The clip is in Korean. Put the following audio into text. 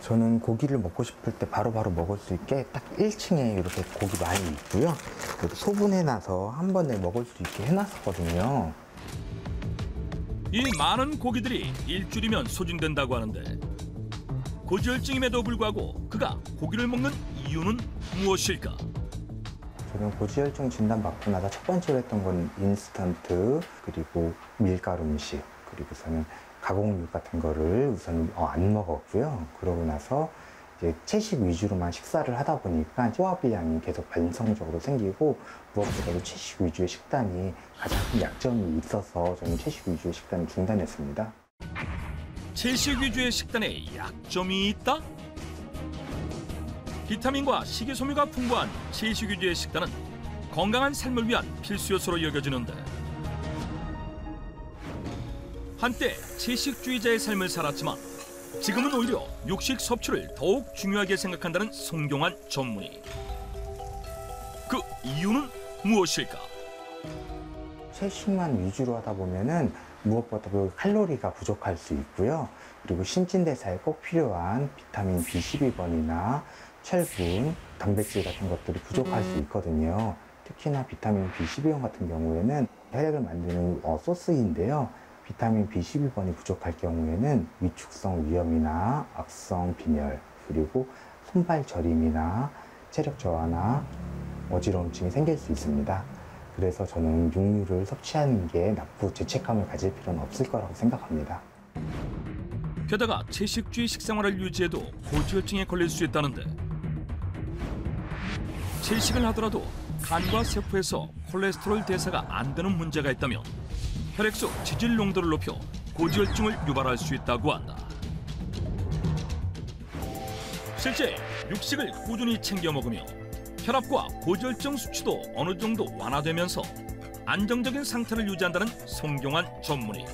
저는 고기를 먹고 싶을 때 바로 바로 먹을 수 있게 딱 1층에 이렇게 고기 많이 있고요. 그리고 소분해놔서 한 번에 먹을 수 있게 해놨었거든요. 이 많은 고기들이 일주일이면 소진된다고 하는데 고지혈증임에도 불구하고 그가 고기를 먹는 이유는 무엇일까? 저는 고지혈증 진단 받고 나서 첫 번째로 했던 건 인스턴트 그리고 밀가루 음식 그리고서는 가공육 같은 거를 우선 어, 안 먹었고요. 그러고 나서 이제 채식 위주로만 식사를 하다 보니까 소화비량이 계속 반성적으로 생기고 무엇보다도 채식 위주의 식단이 가장 큰 약점이 있어서 저는 채식 위주의 식단을 중단했습니다. 채식 위주의 식단에 약점이 있다? 비타민과 식이섬유가 풍부한 채식 위주의 식단은 건강한 삶을 위한 필수 요소로 여겨지는데 한때 채식주의자의 삶을 살았지만 지금은 오히려 육식 섭취를 더욱 중요하게 생각한다는 송경환 전문의. 그 이유는 무엇일까? 채식만 위주로 하다 보면은 무엇보다도 칼로리가 부족할 수 있고요. 그리고 신진대사에 꼭 필요한 비타민 B12번이나 철분, 단백질 같은 것들이 부족할 수 있거든요. 특히나 비타민 B12번 같은 경우에는 혈액을 만드는 어, 소스인데요. 비타민 B12번이 부족할 경우에는 위축성 위염이나 악성 빈혈, 그리고 손발 저림이나 체력 저하나 어지러움증이 생길 수 있습니다. 그래서 저는 육류를 섭취하는 게 나쁘 죄책감을 가질 필요는 없을 거라고 생각합니다. 게다가 채식주의 식생활을 유지해도 고지혈증에 걸릴 수 있다는데 채식을 하더라도 간과 세포에서 콜레스테롤 대사가 안 되는 문제가 있다면 혈액 속 지질 농도를 높여 고지혈증을 유발할 수 있다고 한다. 실제 육식을 꾸준히 챙겨 먹으며 혈압과 고지혈증 수치도 어느 정도 완화되면서 안정적인 상태를 유지한다는 송경환 전문의.